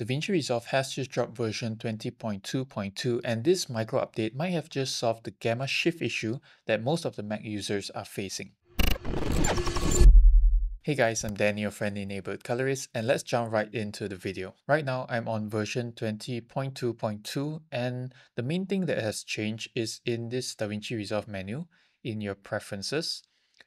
DaVinci Resolve has just dropped version 20.2.2 and this micro update might have just solved the gamma shift issue that most of the Mac users are facing. Hey guys, I'm Danny, your friendly neighborhood colorist, and let's jump right into the video. Right now, I'm on version 20.2.2, and the main thing that has changed is in this DaVinci Resolve menu, in your preferences,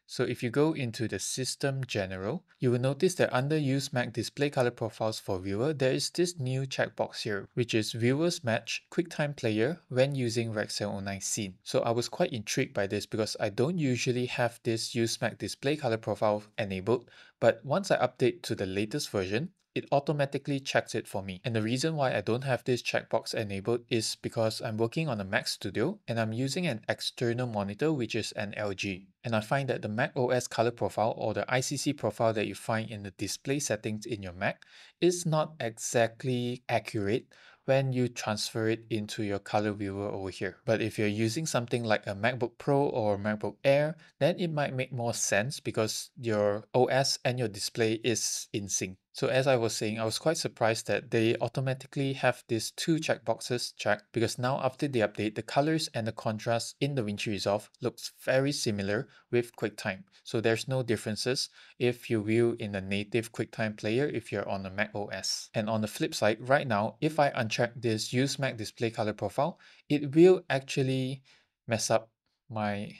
so if you go into the System General, you will notice that under Use Mac Display Color Profiles for Viewer, there is this new checkbox here, which is Viewers Match QuickTime Player when using Rec 709 Scene. So I was quite intrigued by this because I don't usually have this Use Mac Display Color Profile enabled, but once I update to the latest version, it automatically checks it for me. And the reason why I don't have this checkbox enabled is because I'm working on a Mac Studio and I'm using an external monitor which is an LG. And I find that the Mac OS color profile or the ICC profile that you find in the display settings in your Mac is not exactly accurate when you transfer it into your color viewer over here. But if you're using something like a MacBook Pro or MacBook Air, then it might make more sense because your OS and your display is in sync. So as I was saying, I was quite surprised that they automatically have these two checkboxes checked because now after the update, the colors and the contrast in the DaVinci Resolve looks very similar with QuickTime. So there's no differences if you view in the native QuickTime player if you're on a Mac OS. And on the flip side, right now, if I uncheck this Use Mac Display Color Profile, it will actually mess up my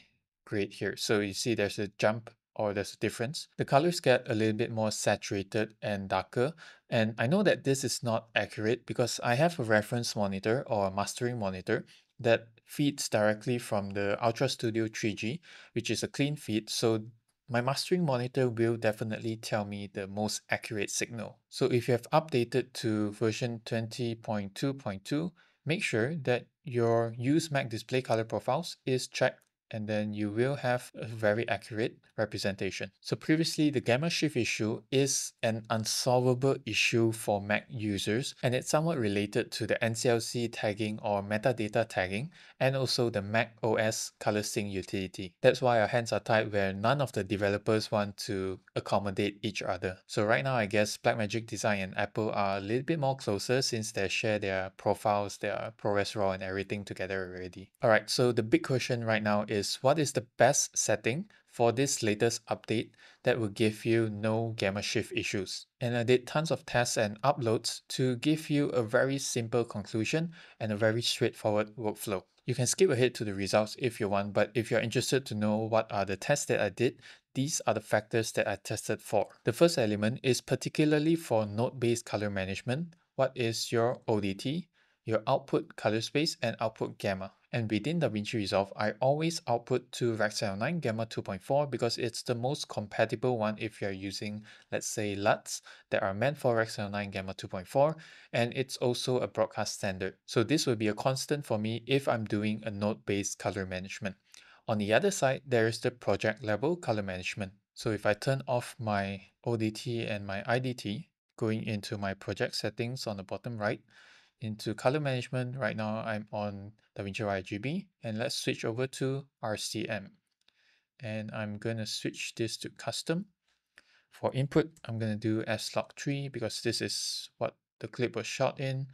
grid here. So you see there's a jump or there's a difference. The colors get a little bit more saturated and darker. And I know that this is not accurate because I have a reference monitor or a mastering monitor that feeds directly from the Ultra Studio 3G, which is a clean feed. So my mastering monitor will definitely tell me the most accurate signal. So if you have updated to version 20.2.2, make sure that your use Mac display color profiles is checked and then you will have a very accurate representation. So previously, the gamma shift issue is an unsolvable issue for Mac users, and it's somewhat related to the NCLC tagging or metadata tagging, and also the Mac OS color sync utility. That's why our hands are tied where none of the developers want to accommodate each other. So right now, I guess Blackmagic Design and Apple are a little bit more closer since they share their profiles, their ProRes RAW and everything together already. Alright, so the big question right now is is what is the best setting for this latest update that will give you no gamma shift issues. And I did tons of tests and uploads to give you a very simple conclusion and a very straightforward workflow. You can skip ahead to the results if you want, but if you're interested to know what are the tests that I did, these are the factors that I tested for. The first element is particularly for node-based color management. What is your ODT, your output color space, and output gamma? And within DaVinci Resolve, I always output to Rec 709 Gamma 2.4 because it's the most compatible one if you're using, let's say, LUTs that are meant for Rec 709 Gamma 2.4, and it's also a broadcast standard. So this will be a constant for me if I'm doing a node-based color management. On the other side, there is the project level color management. So if I turn off my ODT and my IDT, going into my project settings on the bottom right, into color management, right now I'm on DaVinci RGB and let's switch over to RCM. And I'm going to switch this to custom. For input, I'm going to do S-Log3 because this is what the clip was shot in.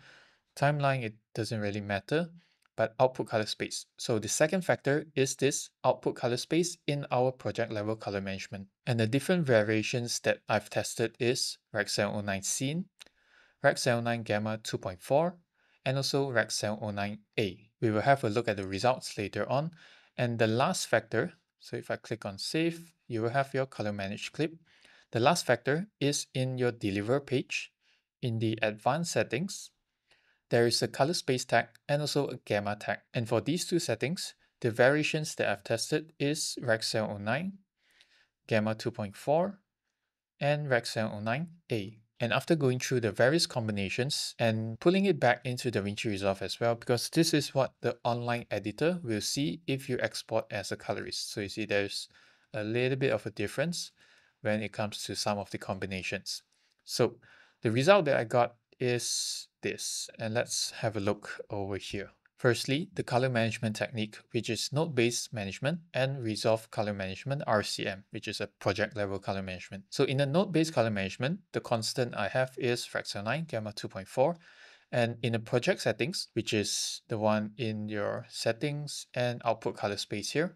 Timeline, it doesn't really matter, but output color space. So the second factor is this output color space in our project level color management. And the different variations that I've tested is Rec 709 Scene, Rec 709 Gamma 2.4, and also Rec 709A. We will have a look at the results later on. And the last factor, so if I click on save, you will have your color managed clip. The last factor is in your deliver page. In the advanced settings, there is a color space tag and also a gamma tag. And for these two settings, the variations that I've tested is Rec 709, Gamma 2.4, and Rec 709A. And after going through the various combinations and pulling it back into DaVinci Resolve as well, because this is what the online editor will see if you export as a colorist. So you see there's a little bit of a difference when it comes to some of the combinations. So the result that I got is this, and let's have a look over here. Firstly, the color management technique, which is node-based management, and resolve color management, RCM, which is a project level color management. So in the node-based color management, the constant I have is Rec.709 Gamma 2.4, and in the project settings, which is the one in your settings and output color space here,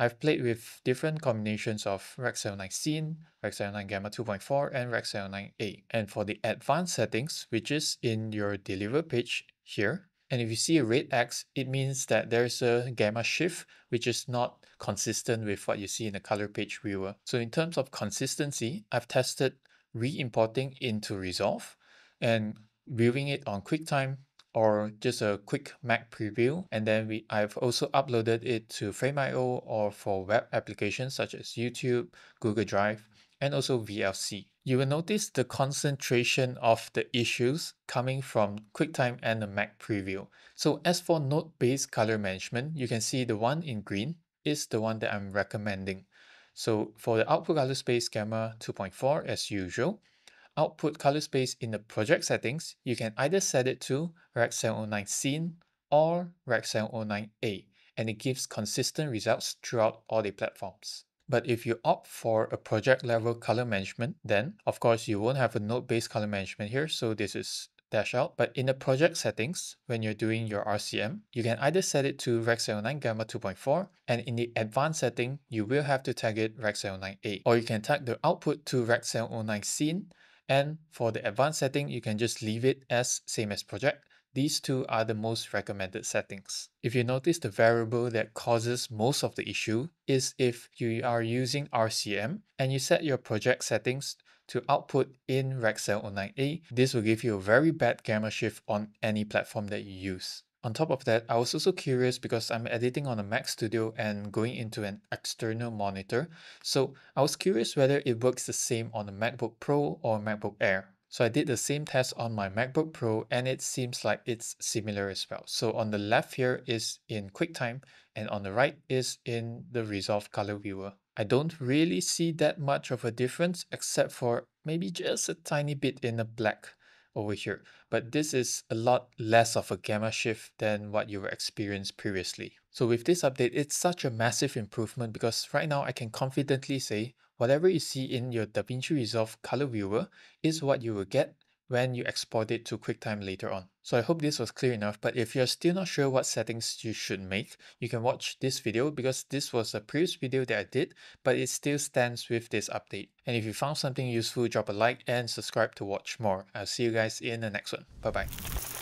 I've played with different combinations of Rec.709 Scene, Rec.709 Gamma 2.4, and Rec.709A. And for the advanced settings, which is in your deliver page here, and if you see a red X, it means that there's a gamma shift, which is not consistent with what you see in the color page viewer. So in terms of consistency, I've tested re-importing into Resolve and viewing it on QuickTime or just a quick Mac preview. And then we, I've also uploaded it to Frame.io or for web applications such as YouTube, Google Drive, and also VLC. You will notice the concentration of the issues coming from QuickTime and the Mac preview. So as for node-based color management, you can see the one in green is the one that I'm recommending. So for the output color space gamma 2.4 as usual, output color space in the project settings, you can either set it to Rec.709 Scene or Rec.709A, and it gives consistent results throughout all the platforms. But if you opt for a project level color management, then of course you won't have a node-based color management here. So this is dash out. But in the project settings, when you're doing your RCM, you can either set it to Rec.709 Gamma 2.4, and in the advanced setting, you will have to tag it Rec.709A. Or you can tag the output to Rec.709 Scene, and for the advanced setting, you can just leave it as same as project these two are the most recommended settings. If you notice the variable that causes most of the issue is if you are using RCM and you set your project settings to output in Rec.709A, this will give you a very bad gamma shift on any platform that you use. On top of that, I was also curious because I'm editing on a Mac Studio and going into an external monitor. So I was curious whether it works the same on a MacBook Pro or MacBook Air. So I did the same test on my MacBook Pro and it seems like it's similar as well. So on the left here is in QuickTime and on the right is in the Resolve Color Viewer. I don't really see that much of a difference except for maybe just a tiny bit in the black over here. But this is a lot less of a gamma shift than what you were experienced previously. So with this update, it's such a massive improvement because right now I can confidently say whatever you see in your DaVinci Resolve color viewer is what you will get when you export it to QuickTime later on. So I hope this was clear enough, but if you're still not sure what settings you should make, you can watch this video because this was a previous video that I did, but it still stands with this update. And if you found something useful, drop a like and subscribe to watch more. I'll see you guys in the next one. Bye bye.